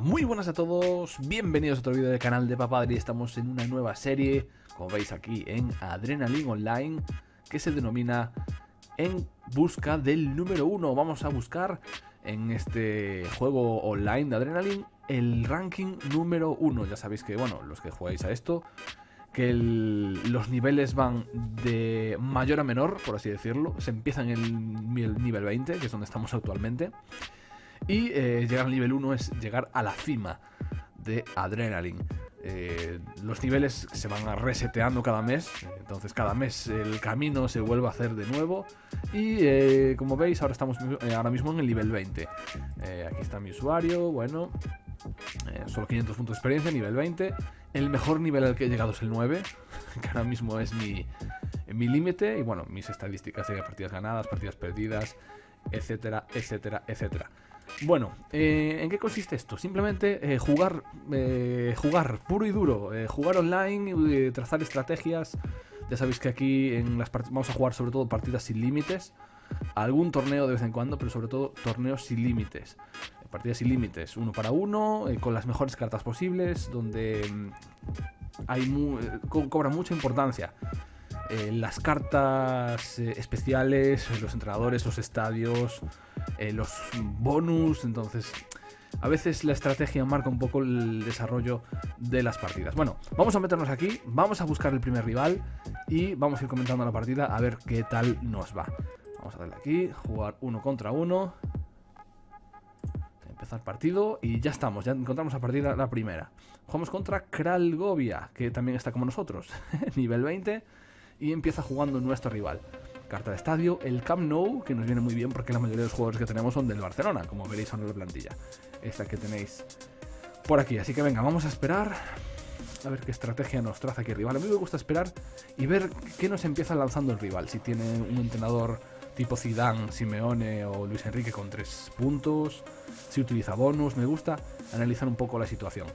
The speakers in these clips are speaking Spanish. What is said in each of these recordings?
Muy buenas a todos, bienvenidos a otro vídeo del canal de Papadri Estamos en una nueva serie, como veis aquí en Adrenaline Online Que se denomina En busca del número uno Vamos a buscar en este juego online de Adrenaline el ranking número uno Ya sabéis que, bueno, los que jugáis a esto que los niveles van de mayor a menor, por así decirlo. Se empieza en el nivel 20, que es donde estamos actualmente. Y eh, llegar al nivel 1 es llegar a la cima de Adrenaline. Eh, los niveles se van reseteando cada mes, entonces cada mes el camino se vuelve a hacer de nuevo. Y eh, como veis, ahora estamos ahora mismo en el nivel 20. aquí está mi usuario, bueno, solo 500 puntos de experiencia, nivel 20. El mejor nivel al que he llegado es el 9, que ahora mismo es mi, mi límite. Y bueno, mis estadísticas de partidas ganadas, partidas perdidas, etcétera, etcétera, etcétera. Bueno, eh, ¿en qué consiste esto? Simplemente eh, jugar, eh, jugar puro y duro, jugar online, trazar estrategias. Ya sabéis que aquí en las vamos a jugar sobre todo partidas sin límites, algún torneo de vez en cuando, pero sobre todo torneos sin límites. Partidas sin límites, uno para uno, con las mejores cartas posibles, donde mm, hay cobra mucha importancia. las cartas especiales, los entrenadores, los estadios, eh, los bonus, entonces a veces la estrategia marca un poco el desarrollo de las partidas. Bueno, vamos a meternos aquí, vamos a buscar el primer rival y vamos a ir comentando la partida a ver qué tal nos va. Vamos a darle aquí, jugar uno contra uno. Empezar partido y ya estamos, ya encontramos a partida la primera. Jugamos contra Kralgovia, que también está como nosotros, nivel 20, y empieza jugando nuestro rival. Carta de estadio, el Camp Nou, que nos viene muy bien porque la mayoría de los jugadores que tenemos son del Barcelona, como veréis en la plantilla. Esta que tenéis por aquí. Así que venga, vamos a esperar a ver qué estrategia nos traza aquí el rival. A mí me gusta esperar y ver qué nos empieza lanzando el rival. Si tiene un entrenador tipo Zidane, Simeone o Luis Enrique con tres puntos, si utiliza bonus, me gusta analizar un poco la situación.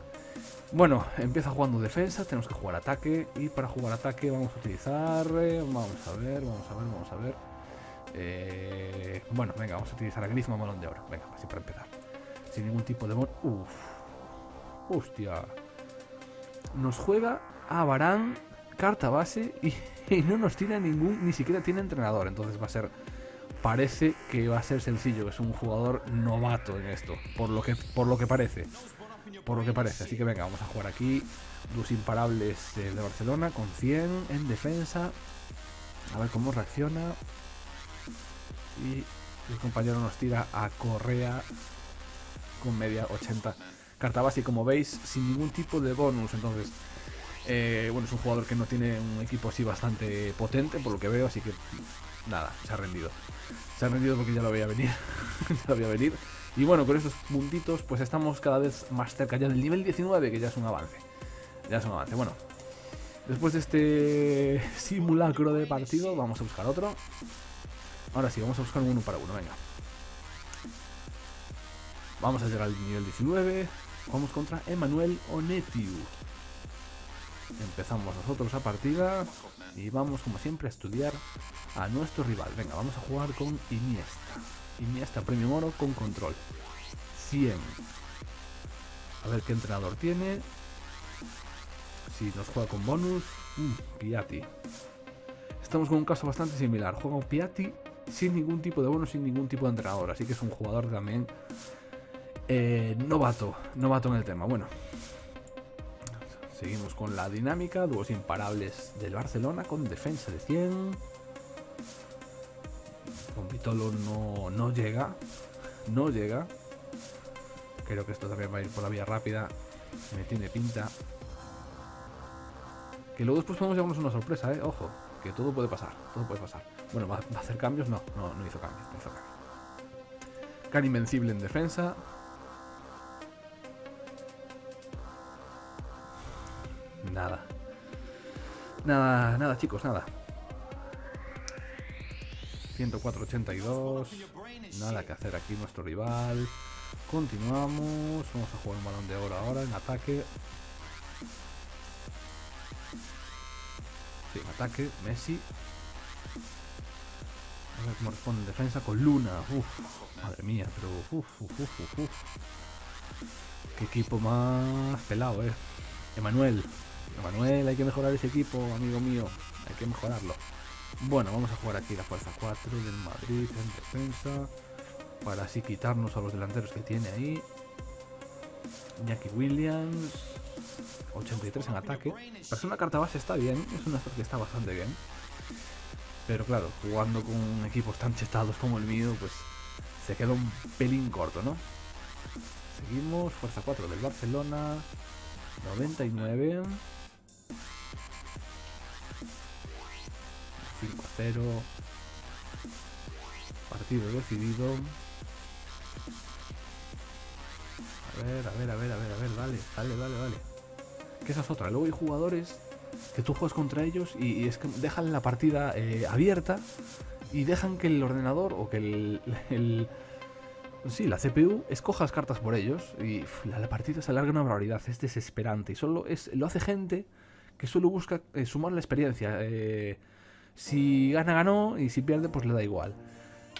Bueno, empieza jugando defensa, tenemos que jugar ataque y para jugar ataque vamos a utilizar, eh, vamos a ver, vamos a ver, vamos a ver. Eh, bueno, venga, vamos a utilizar a Griezmann Balón de Oro, venga, así para empezar. Sin ningún tipo de... Uf, hostia. Nos juega a Barán, carta base y, y no nos tiene ningún, ni siquiera tiene entrenador, entonces va a ser parece que va a ser sencillo, es un jugador novato en esto, por lo que, por lo que parece por lo que parece. Así que venga, vamos a jugar aquí. Los imparables de Barcelona con 100 en defensa. A ver cómo reacciona. Y el compañero nos tira a Correa con media 80. Carta base, como veis, sin ningún tipo de bonus. Entonces, eh, bueno, es un jugador que no tiene un equipo así bastante potente, por lo que veo. Así que, nada, se ha rendido. Se ha rendido porque ya lo veía venir. ya lo veía venir. Y bueno, con estos puntitos pues estamos cada vez más cerca ya del nivel 19, que ya es un avance. Ya es un avance. Bueno, después de este simulacro de partido, vamos a buscar otro. Ahora sí, vamos a buscar un uno para uno, venga. Vamos a llegar al nivel 19. Vamos contra Emanuel Onetiu. Empezamos nosotros la partida y vamos como siempre a estudiar a nuestro rival. Venga, vamos a jugar con Iniesta. Iniesta Premium Oro con control. 100. A ver qué entrenador tiene. Si nos juega con bonus. Uh, Piatti. Estamos con un caso bastante similar. Juega Piatti sin ningún tipo de bonus, sin ningún tipo de entrenador. Así que es un jugador también eh, novato. Novato en el tema. Bueno. Seguimos con la dinámica. Dúos imparables del Barcelona con defensa de 100. Con Vitolo no, no llega. No llega. Creo que esto también va a ir por la vía rápida. Me tiene pinta. Que luego después podemos llevarnos una sorpresa, ¿eh? Ojo, que todo puede pasar. Todo puede pasar. Bueno, ¿va, a hacer cambios? No, no, no hizo cambios. No hizo cambios. invencible en defensa. Nada. Nada, nada, chicos, nada. 104-82. Nada que hacer aquí nuestro rival. Continuamos. Vamos a jugar un balón de oro ahora en ataque. Sí, en ataque. Messi. A ver cómo responde en defensa con Luna. Uf, madre mía, pero uf. Qué equipo más pelado, eh. Emanuel. Emanuel, hay que mejorar ese equipo, amigo mío. Hay que mejorarlo. Bueno, vamos a jugar aquí la fuerza 4 del Madrid en defensa. Para así quitarnos a los delanteros que tiene ahí. Jackie Williams. 83 en ataque. Para ser una carta base está bien. Es una que está bastante bien. Pero claro, jugando con equipos tan chetados como el mío, pues se queda un pelín corto, ¿no? Seguimos. Fuerza 4 del Barcelona. 99. 5-0. Partido decidido. A ver, a ver, a ver, a ver, a ver, vale, vale, vale, vale. Que esa es otra. Luego hay jugadores que tú juegas contra ellos y, es que dejan la partida eh, abierta y dejan que el ordenador o que el, el Sí, la CPU escoja las cartas por ellos y la, partida se alarga una barbaridad, es desesperante y solo es, lo hace gente que solo busca eh, sumar la experiencia. Eh, si gana, ganó y si pierde, pues le da igual.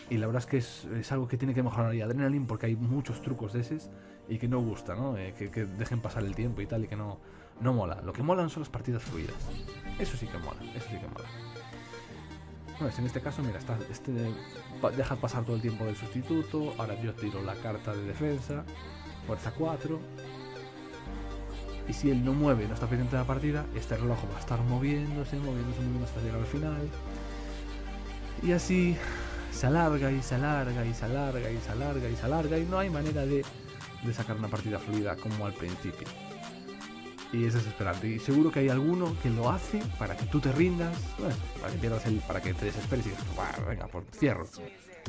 Y la verdad es que es, algo que tiene que mejorar y Adrenaline porque hay muchos trucos de esos y que no gusta, ¿no? Eh, que, dejen pasar el tiempo y tal y que no, no mola. Lo que molan son las partidas fluidas. Eso sí que mola, eso sí que mola. Bueno, en este caso, mira, está, este deja pasar todo el tiempo del sustituto. Ahora yo tiro la carta de defensa. Fuerza 4. Y si él no mueve, no está pendiente de la partida, este reloj va a estar moviéndose, moviéndose, moviéndose hasta llegar al final. Y así se alarga y se alarga y se alarga y se alarga y se alarga y no hay manera de, de sacar una partida fluida como al principio. Y es desesperante. Y seguro que hay alguno que lo hace para que tú te rindas, para que pierdas el, para que te desesperes y digas, venga, por cierro.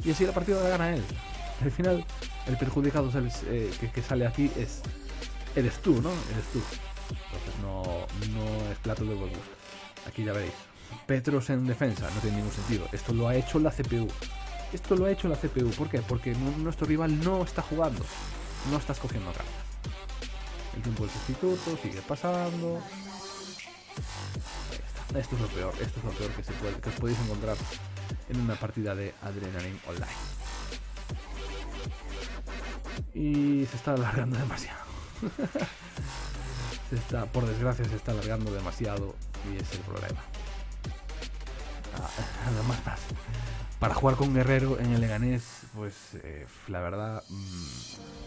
Y así la partida la gana él. Al final, el perjudicado eh, que, sale aquí es eres tú, ¿no? Eres tú. Entonces no, no es plato de buen gusto. Aquí ya veréis. Petros en defensa, no tiene ningún sentido. Esto lo ha hecho la CPU. Esto lo ha hecho la CPU. ¿Por qué? Porque nuestro rival no está jugando. No está escogiendo cartas. El tiempo del sustituto sigue pasando. Esto es lo peor, esto es lo peor que, se puede, que os podéis encontrar en una partida de Adrenaline Online. Y se está alargando demasiado. Se está, por desgracia se está alargando demasiado y es el problema. Ah, para jugar con Guerrero en el Leganés, pues eh, la verdad... Mm,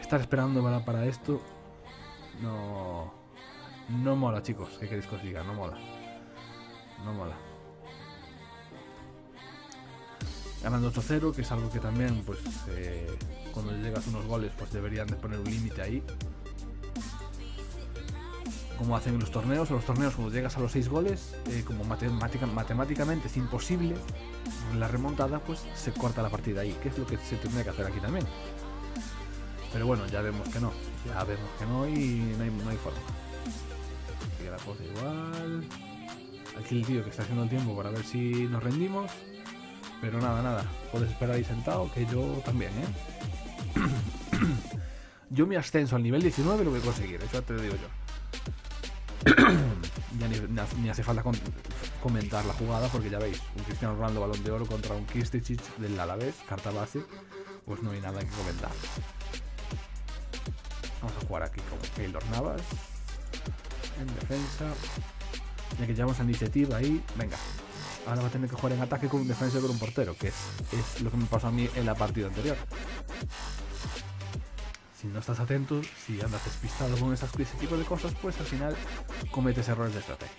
estar esperando para, para esto no no mola chicos que queréis que os diga no mola. No mola ganando 8-0 que es algo que también pues eh, cuando llegas unos goles pues deberían de poner un límite ahí como hacen en los torneos en los torneos cuando llegas a los 6 goles eh, como matemáticamente es imposible la remontada pues se corta la partida ahí que es lo que se tendría que hacer aquí también pero bueno, ya vemos que no. Ya vemos que no y no hay, forma. Igual. Aquí el tío que está haciendo el tiempo para ver si nos rendimos. Pero nada, nada. Puedes esperar ahí sentado, que yo también, ¿eh? yo mi ascenso al nivel 19 lo voy a conseguir, eso te lo digo yo. ya ni, hace falta comentar la jugada porque ya veis, un Cristiano Ronaldo balón de oro contra un Kisticic del Alavés, carta base, pues no hay nada que comentar. Vamos a jugar aquí con Keylor Navas. En defensa. Ya que llevamos la iniciativa ahí. Venga. Ahora va a tener que jugar en ataque con un defensa y con un portero. Que es, lo que me pasó a mí en la partida anterior. Si no estás atento, si andas despistado con esas, ese tipo de cosas, pues al final cometes errores de estrategia.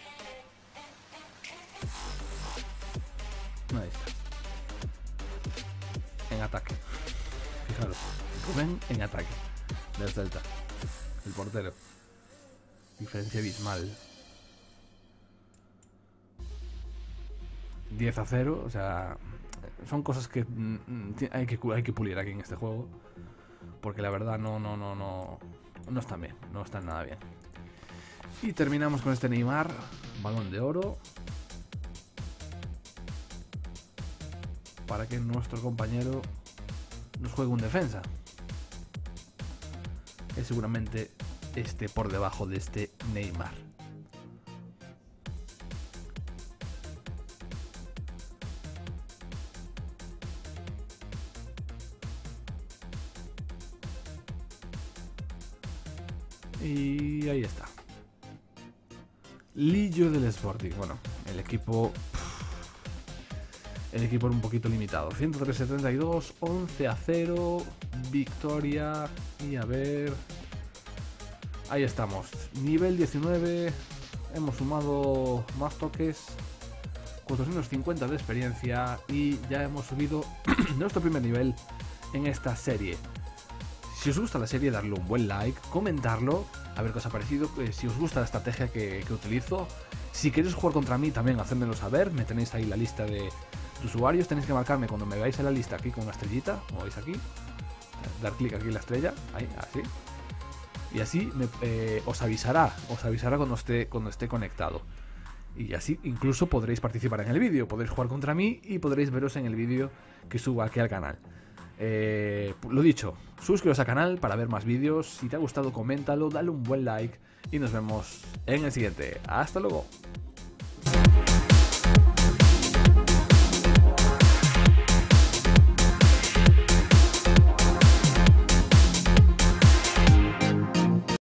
Ahí está. En ataque. Fijaros. Rubén en ataque. Del Celta el portero. Diferencia abismal. 10 a 0, o sea, son cosas que mm, hay que, hay que pulir aquí en este juego. Porque la verdad no, no, no, no, no están bien, no están nada bien. Y terminamos con este Neymar, balón de oro. Para que nuestro compañero nos juegue un defensa. Es seguramente esté por debajo de este Neymar. Y ahí está. Lillo del Sporting. Bueno, el equipo... El equipo un poquito limitado. 103-72, 11 a 0, victoria. Y a ver... Ahí estamos. Nivel 19. Hemos sumado más toques. 450 de experiencia. Y ya hemos subido nuestro primer nivel en esta serie. Si os gusta la serie, darle un buen like, comentarlo, a ver qué os ha parecido, eh, si os gusta la estrategia que, utilizo. Si queréis jugar contra mí, también hacérmelo saber, me tenéis ahí la lista de, usuarios, tenéis que marcarme cuando me veáis en la lista aquí con una estrellita, como veis aquí, dar clic aquí en la estrella, ahí, así. Y así eh, os avisará, os avisará cuando esté, cuando esté conectado. Y así incluso podréis participar en el vídeo, podréis jugar contra mí y podréis veros en el vídeo que subo aquí al canal. Eh, lo dicho, suscríbete al canal para ver más vídeos. Si te ha gustado, coméntalo, dale un buen like y nos vemos en el siguiente. Hasta luego.